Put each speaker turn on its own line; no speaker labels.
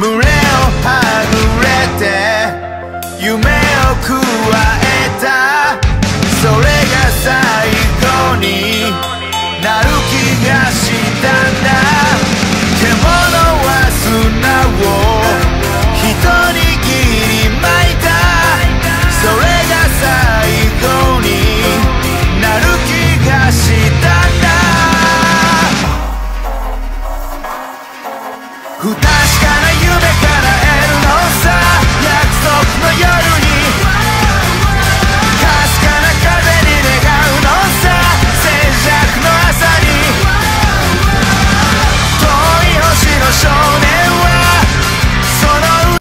群をはぐれて夢を加えた。それが最後になる気がしたんだ。獣は砂を人握り巻いた。それが最後になる気がしたんだ。不確かな夢